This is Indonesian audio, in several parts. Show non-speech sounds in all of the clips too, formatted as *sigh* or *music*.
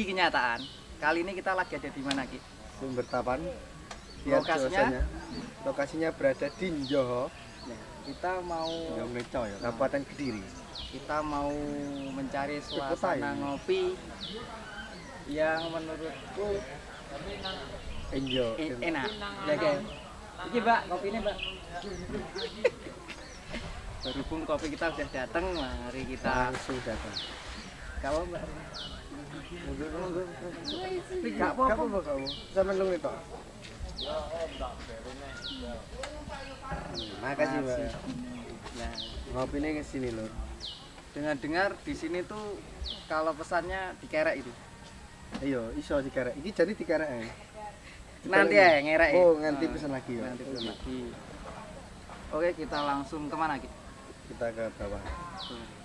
Pagi kenyataan. Kali ini kita lagi ada di mana, Ki? Sumber Tapan. Lokasinya? Lokasinya berada di Njoho, Nah, kita mau Njoho ya, Kabupaten Kediri. kita mau mencari suasana ini. ngopi yang menurutku Enjo. e- enak. Ya, guys. Iki, Mbak, kopi ini, Mbak. *laughs* Berhubung kopi kita sudah datang, mari kita Langsung datang. kalau Mbak. Gak apa-apa. kamu. Lu itu. Makasih, Mbak. Nah, Ngopinya ke sini lho. dengar-dengar di sini tuh kalau pesannya dikerek itu. Ayo, iso dikarek. Iki jadi dikarek. ya? Nanti ya ngerek. Oh, nganti Nah, pesan lagi ya. Nanti pesan lagi. Oke, kita langsung ke mana Ki? Kita ke bawah.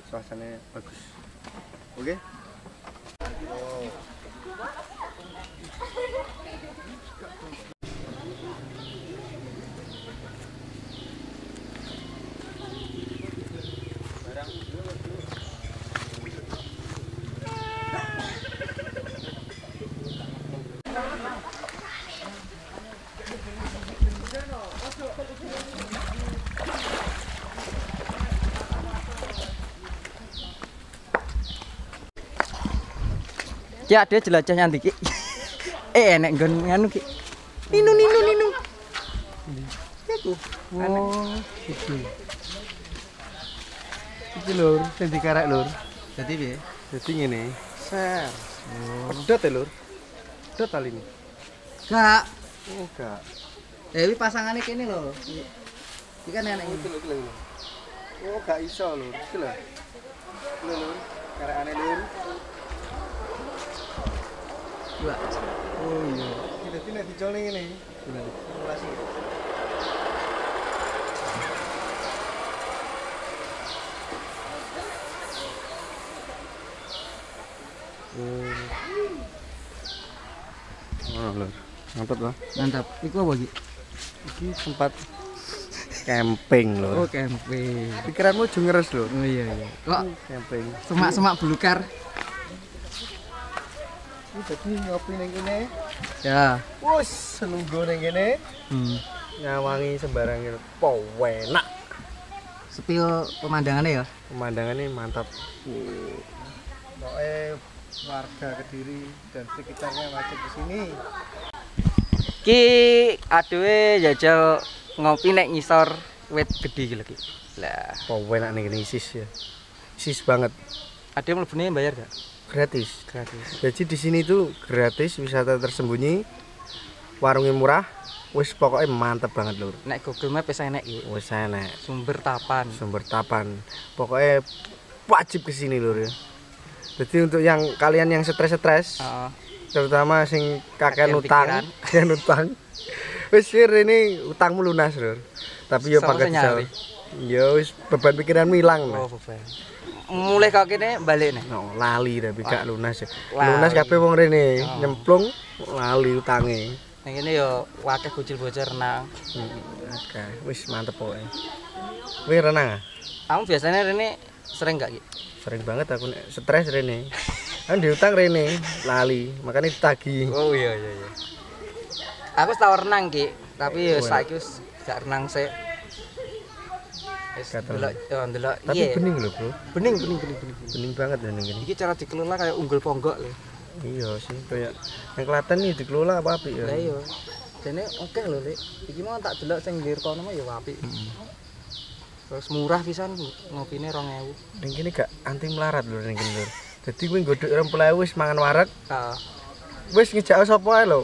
Suasananya bagus. Oke? 어. Ki ada jelajah *laughs* nanti Ki. eh enek nggon nganu Ki. Ninu ninu ninu. Oh, iki. Iki lur, sing dikarek lur. Jadi piye? Jadi ngene. Ser. Pedot ya lur. Pedot kali ini. Gak. Oh, enggak. Eh iki pasangane kene lho. Iki kan enek Iki lho, lho. Oh, gak iso lur. Iki lho. Iki lho lur. Karekane lur. Dua. Oh iya. Dadi nek dicole ngene. Gimana? Simulasi. Oh, lur. Mantap lah. Mantap. Iku apa Ki? Iki tempat camping lur. Oh, camping. Pikiranmu jungeres lur. Oh iya iya. Kok Camping. semak-semak belukar? Ini jadi ngopi ning kene. Ya. Wus, senunggu ning kene. Hmm. Nyawangi sembarang. Po enak. Sepil pemandangannya ya. Pemandangannya mantap. Pokoknya warga Kediri dan sekitarnya wajib ke sini. Ki aduwe jajal ngopi nek ngisor wit gede iki lho. Lah, Po enak ning kene isis ya. Isis banget. ada yang mlebune bayar gak? Gratis. Gratis. Jadi di sini tuh gratis wisata tersembunyi. Warungnya murah. Wis pokoknya mantep banget lur. Nek Google Map wis enek iki. Wis enak. Sumber Tapan. sumber tapan pokoknya wajib ke sini lur ya jadi untuk yang kalian yang stres-stres Heeh. terutama sing Kakean utang *laughs* kakean utang wis ini utangmu lunas lur tapi Sama pakai ya wis beban pikiranmu hilang Oh, beban. Mulai kok kene balik nih. No, lali tapi gak lunas ya. Lali. Lunas kabeh wong rene, Oh. nyemplung lali utange. Ning kene yo wakeh bocil-bocil renang. Hmm, Oke, wis mantep pokoknya. Wih renang ah? Kamu biasanya rene sering gak Ki? Sering banget aku nek stres rene. Kan diutang rene, lali, makanya ditagi. Oh iya iya iya. Aku tau renang Ki, tapi yo saiki wis gak renang sik. Delok delok Tapi iya. bening loh bro, bening bening bening bening. bening. banget bening ini. Iki cara dikelola kayak unggul ponggok lho. Iya sih, kayak yang Klaten nih dikelola apa api ya? Lah iya. Dene oke lho, Lek. Iki mau tak delok sing nggir kono mah ya apik. Terus murah pisan ngopine 2000. Ning kene gak anti melarat lho ning kene lho. Dadi kuwi nggodhok 20.000 wis mangan warak, Heeh. wis ngejak sapa ae lho.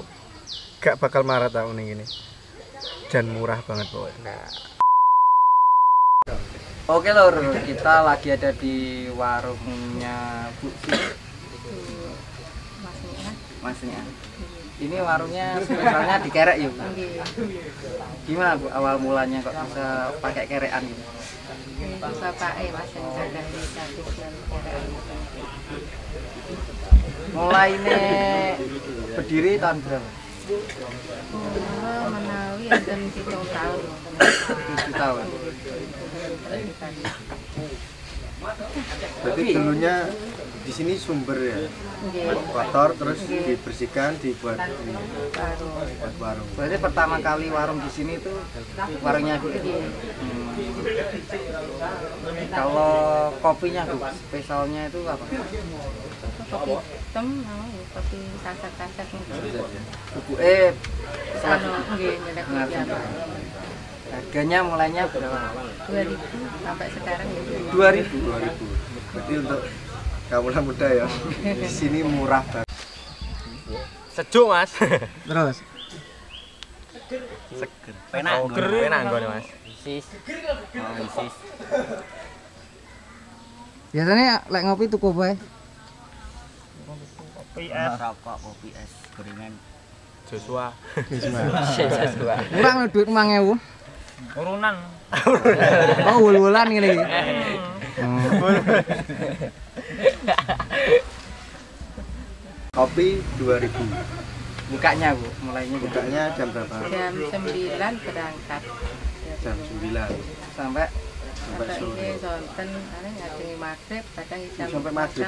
Gak bakal marat aku ning kene. dan murah banget pokoknya Enggak. Oke lor, kita lagi ada di warungnya Bu Si, Masnya. masnya. Ini warungnya spesialnya di kerek yuk. Gimana bu awal mulanya kok bisa pakai kerekan gitu? Itu bapake Mas yang jaga Desa Keraan. Mulai ini berdiri tahun berapa? Mula menawi enten pitung tahun. Tujuh tahun. berarti dulunya di sini sumber ya Nggih. kotor terus dibersihkan dibuat ini Baru. buat warung Berarti pertama kali warung di sini itu warungnya Bu. Nggih. Hmm. Kalau kopinya Bu, spesialnya itu apa? Kopi hitam mau ya, kopi sasak-sasak niku. Buku eh Anu nggih nyelek biar. harganya mulainya berapa? 2000 sampai sekarang ya. 2000. 2000 berarti untuk kamu muda ya di sini murah banget Sejuk, Mas. Terus Penak, oh, penak nggone, Mas. Isis. Oh, isis. biasanya lek ngopi tuku apa? Es. Rokok, kopi es, gorengan. Joshua. *laughs* Joshua. Kurang lho duit 5000. Urunan. *laughs* Oh, wul-wulan ngene iki. kopi 2000 Bukanya, Bu, mulainya bukanya jam berapa Jam 9 berangkat. jam 9 sampai sampai sore ini sonten kadang ngadeng maghrib, kadang jam Sampai maghrib.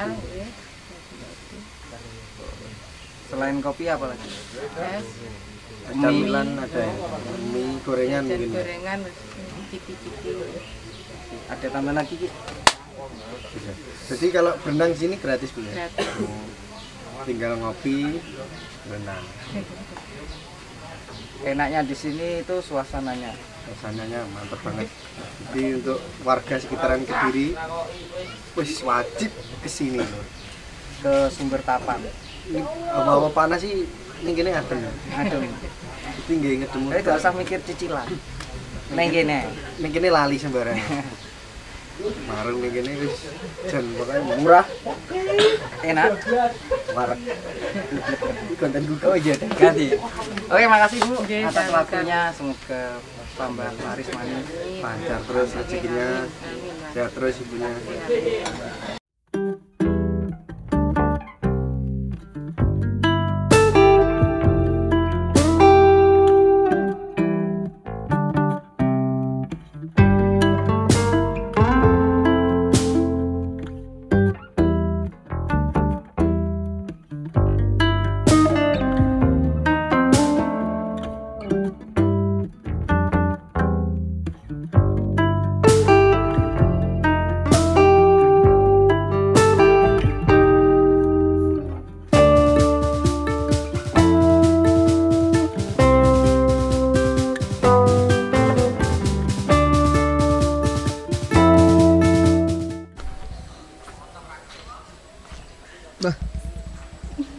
Selain kopi apa lagi? Es, camilan ada ya mie gorengan mungkin gorengan cipi-cipi. Ada tambahan lagi, Ki? Jadi kalau berenang sini gratis bu ya Gratis. Tinggal ngopi berenang Enaknya di sini itu suasananya. rasanya mantap banget jadi untuk warga sekitaran kediri wis wajib ke sini loh Ke sumber tapan. Ini apa-apa panas sih ini gini adem Aduh. jadi nggak ngedemu Jadi gak usah mikir cicilan. Neng kene. ini gini lali sembarangan *laughs* marung ini gini wis jan pokoknya murah Enak. warak ini konten Google iya, ganti. Oke, makasih Bu Oke, atas waktunya. Semoga tambah laris manis. lancar terus rezekinya sehat terus ibunya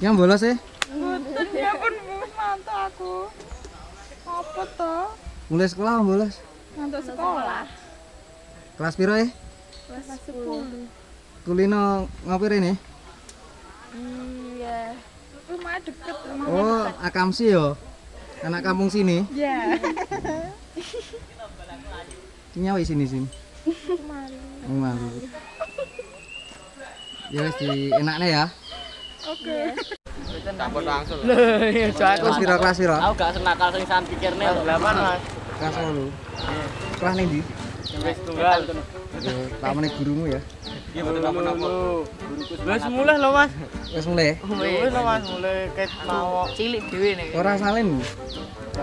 Yang bolos ya? Ya pun Bu, mantuk aku. Apa toh? Mulai sekolah bolos. Mantuk sekolah. Kelas piro ya? Kelas 10. Kulino ngopi rene. Hmm, ya. Rumah deket rumah. Oh, Akamsi yo. Anak kampung sini. Ya. Nyawa sini sini. Malu. Malu. Ya wis di enaknya ya. Oke. Langsung. Kelas piro kelas piro? Aku gak senakal sing sampe pikirne. Mas. Kelas 10. Kelas ning ndi? Wis tunggal. Yo, tak meneh gurumu ya. Iya, betul. Wis mulai lho, Mas. Wis mulai. Wis lho, Mas, mulai ket mau cilik dhewe nih. Ora salin.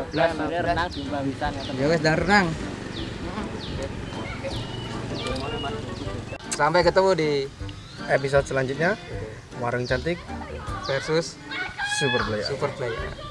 Belas renang jumlah wisan ya. Ya wis dah renang. Sampai ketemu di episode selanjutnya warung cantik versus super player Super Player.